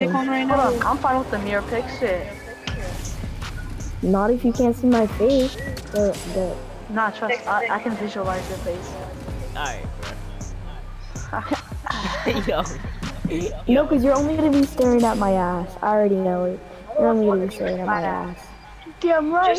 pick one right I'm fine with the mirror pick shit. Not if you can't see my face. The, the, Nah, trust, I, I can visualize your face. Alright. Yo. no, because you're only gonna be staring at my ass. I already know it. You're only gonna be staring at my ass. Damn right.